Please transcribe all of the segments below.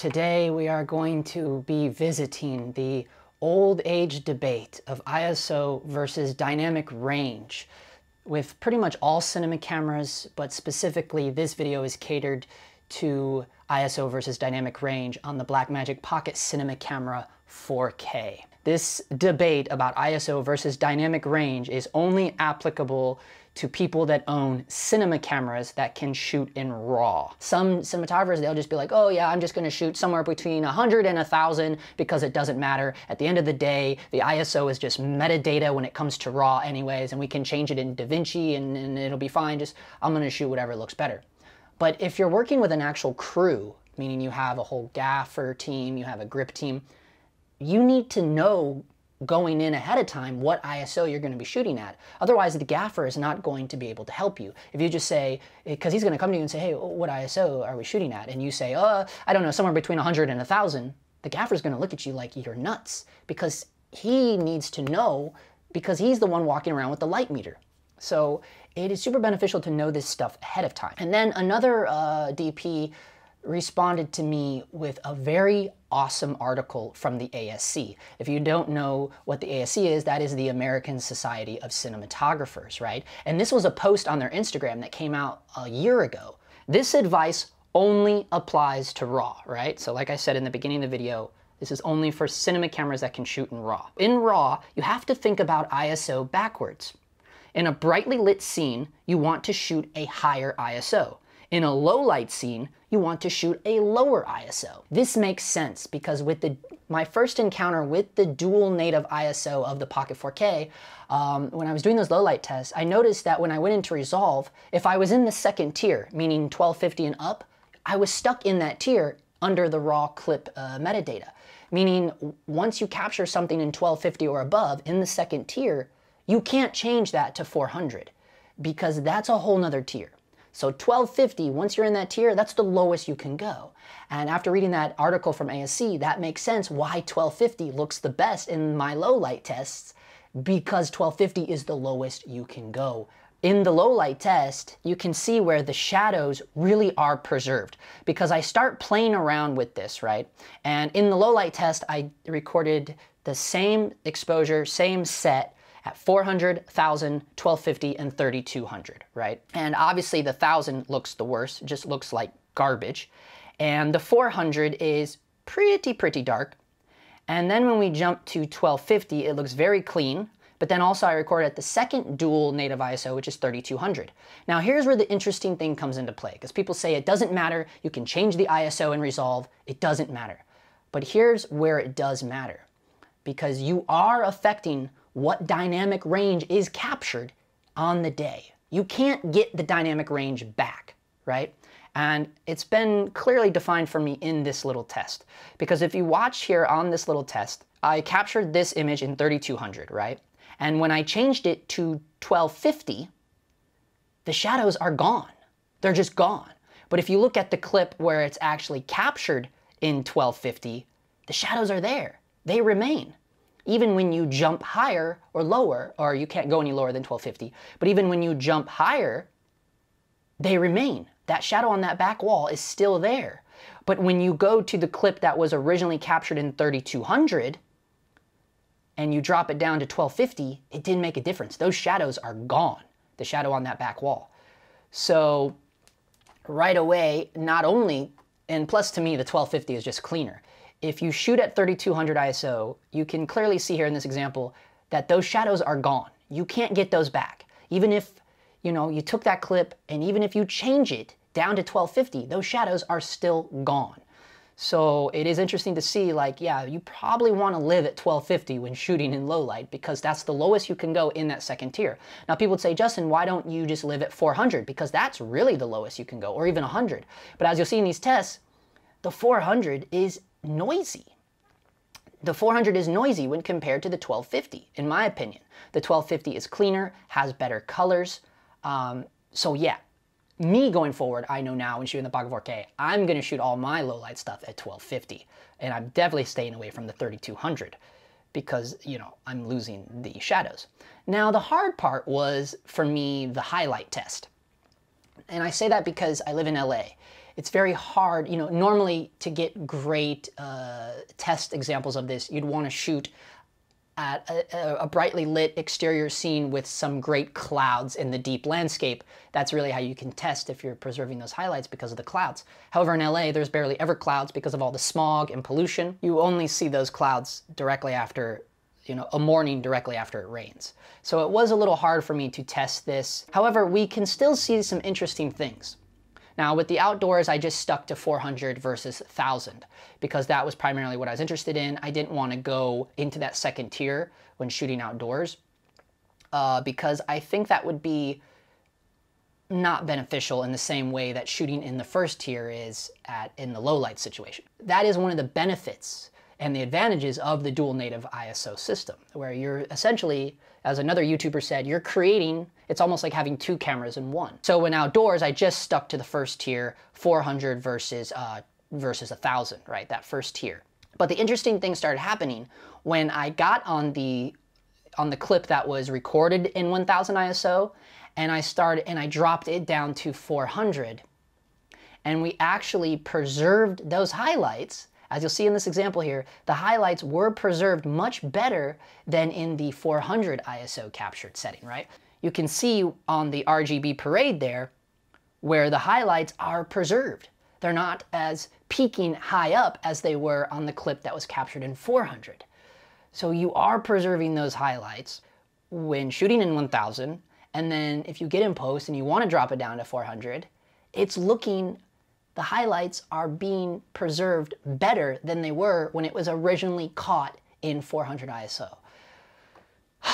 Today we are going to be visiting the old age debate of ISO versus dynamic range with pretty much all cinema cameras, but specifically this video is catered to ISO versus dynamic range on the Blackmagic Pocket Cinema Camera 4K. This debate about ISO versus dynamic range is only applicable to people that own cinema cameras that can shoot in RAW. Some cinematographers, they'll just be like, oh yeah, I'm just gonna shoot somewhere between 100 and 1,000 because it doesn't matter. At the end of the day, the ISO is just metadata when it comes to RAW anyways, and we can change it in DaVinci and, and it'll be fine. Just, I'm gonna shoot whatever looks better. But if you're working with an actual crew, meaning you have a whole gaffer team, you have a grip team, you need to know going in ahead of time what ISO you're going to be shooting at. Otherwise, the gaffer is not going to be able to help you. If you just say, because he's going to come to you and say, hey, what ISO are we shooting at? And you say, uh, I don't know, somewhere between 100 and 1,000, the gaffer is going to look at you like you're nuts because he needs to know because he's the one walking around with the light meter. So it is super beneficial to know this stuff ahead of time. And then another uh, DP responded to me with a very awesome article from the ASC. If you don't know what the ASC is, that is the American Society of Cinematographers, right? And this was a post on their Instagram that came out a year ago. This advice only applies to RAW, right? So like I said in the beginning of the video, this is only for cinema cameras that can shoot in RAW. In RAW, you have to think about ISO backwards. In a brightly lit scene, you want to shoot a higher ISO. In a low light scene, you want to shoot a lower ISO. This makes sense because with the my first encounter with the dual native ISO of the Pocket 4K, um, when I was doing those low light tests, I noticed that when I went into Resolve, if I was in the second tier, meaning 1250 and up, I was stuck in that tier under the raw clip uh, metadata. Meaning, once you capture something in 1250 or above in the second tier, you can't change that to 400 because that's a whole nother tier. So 1250, once you're in that tier, that's the lowest you can go. And after reading that article from ASC, that makes sense why 1250 looks the best in my low light tests because 1250 is the lowest you can go. In the low light test, you can see where the shadows really are preserved because I start playing around with this, right? And in the low light test, I recorded the same exposure, same set, at 400, 1000, 1250, and 3200, right? And obviously the 1000 looks the worst, just looks like garbage. And the 400 is pretty, pretty dark. And then when we jump to 1250, it looks very clean, but then also I record at the second dual native ISO, which is 3200. Now here's where the interesting thing comes into play, because people say it doesn't matter, you can change the ISO and resolve, it doesn't matter. But here's where it does matter, because you are affecting what dynamic range is captured on the day. You can't get the dynamic range back, right? And it's been clearly defined for me in this little test. Because if you watch here on this little test, I captured this image in 3200, right? And when I changed it to 1250, the shadows are gone. They're just gone. But if you look at the clip where it's actually captured in 1250, the shadows are there. They remain even when you jump higher or lower, or you can't go any lower than 1250, but even when you jump higher, they remain. That shadow on that back wall is still there. But when you go to the clip that was originally captured in 3200 and you drop it down to 1250, it didn't make a difference. Those shadows are gone, the shadow on that back wall. So right away, not only, and plus to me, the 1250 is just cleaner if you shoot at 3200 ISO, you can clearly see here in this example that those shadows are gone. You can't get those back. Even if, you know, you took that clip and even if you change it down to 1250, those shadows are still gone. So it is interesting to see like, yeah, you probably want to live at 1250 when shooting in low light because that's the lowest you can go in that second tier. Now people would say, Justin, why don't you just live at 400? Because that's really the lowest you can go or even 100. But as you'll see in these tests, the 400 is noisy. The 400 is noisy when compared to the 1250, in my opinion. The 1250 is cleaner, has better colors. Um, so yeah, me going forward, I know now when shooting the Pocket 4K, I'm gonna shoot all my low light stuff at 1250. And I'm definitely staying away from the 3200 because, you know, I'm losing the shadows. Now the hard part was, for me, the highlight test. And I say that because I live in LA it's very hard, you know, normally to get great uh, test examples of this, you'd want to shoot at a, a, brightly lit exterior scene with some great clouds in the deep landscape. That's really how you can test if you're preserving those highlights because of the clouds. However, in LA, there's barely ever clouds because of all the smog and pollution. You only see those clouds directly after you know, a morning directly after it rains. So it was a little hard for me to test this. However, we can still see some interesting things. Now with the outdoors, I just stuck to 400 versus 1000 because that was primarily what I was interested in. I didn't want to go into that second tier when shooting outdoors uh, because I think that would be not beneficial in the same way that shooting in the first tier is at in the low light situation. That is one of the benefits and the advantages of the dual native ISO system, where you're essentially, as another YouTuber said, you're creating, it's almost like having two cameras in one. So when outdoors, I just stuck to the first tier, 400 versus, uh, versus 1,000, right, that first tier. But the interesting thing started happening when I got on the, on the clip that was recorded in 1000 ISO, and I started, and I dropped it down to 400, and we actually preserved those highlights as you'll see in this example here, the highlights were preserved much better than in the 400 ISO captured setting, right? You can see on the RGB parade there where the highlights are preserved. They're not as peaking high up as they were on the clip that was captured in 400. So you are preserving those highlights when shooting in 1000, and then if you get in post and you want to drop it down to 400, it's looking the highlights are being preserved better than they were when it was originally caught in 400 ISO.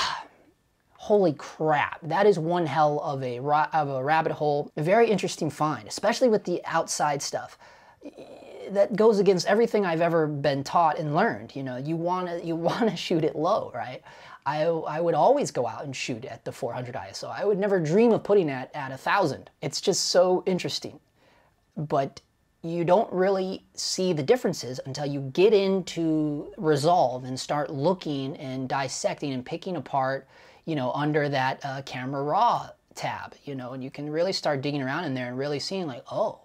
Holy crap, that is one hell of a, of a rabbit hole. A very interesting find, especially with the outside stuff. That goes against everything I've ever been taught and learned. You know, you want to you want to shoot it low, right? I, I would always go out and shoot at the 400 ISO. I would never dream of putting it at a 1000. It's just so interesting but you don't really see the differences until you get into Resolve and start looking and dissecting and picking apart, you know, under that uh, camera raw tab, you know, and you can really start digging around in there and really seeing like, oh,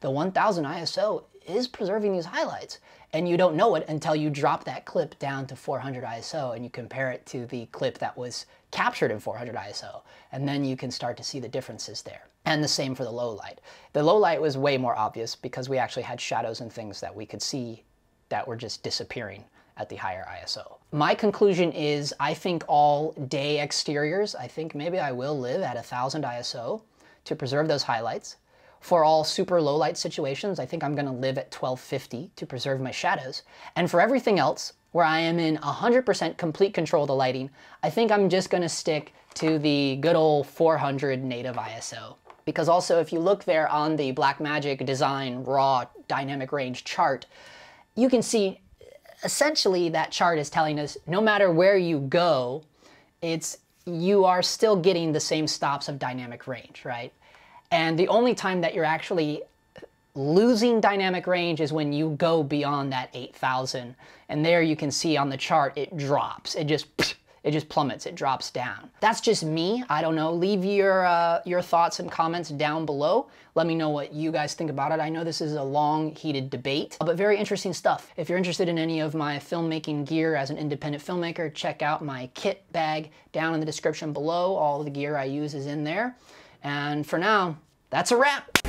the 1000 ISO is preserving these highlights. And you don't know it until you drop that clip down to 400 ISO and you compare it to the clip that was captured in 400 ISO. And then you can start to see the differences there. And the same for the low light. The low light was way more obvious because we actually had shadows and things that we could see that were just disappearing at the higher ISO. My conclusion is I think all day exteriors, I think maybe I will live at 1000 ISO to preserve those highlights. For all super low light situations, I think I'm gonna live at 1250 to preserve my shadows. And for everything else, where I am in 100% complete control of the lighting, I think I'm just gonna stick to the good old 400 native ISO. Because also if you look there on the Blackmagic Design Raw Dynamic Range chart, you can see essentially that chart is telling us no matter where you go, it's you are still getting the same stops of dynamic range, right? And the only time that you're actually losing dynamic range is when you go beyond that 8,000. And there you can see on the chart, it drops. It just, it just plummets, it drops down. That's just me, I don't know. Leave your, uh, your thoughts and comments down below. Let me know what you guys think about it. I know this is a long, heated debate, but very interesting stuff. If you're interested in any of my filmmaking gear as an independent filmmaker, check out my kit bag down in the description below. All the gear I use is in there. And for now, that's a wrap.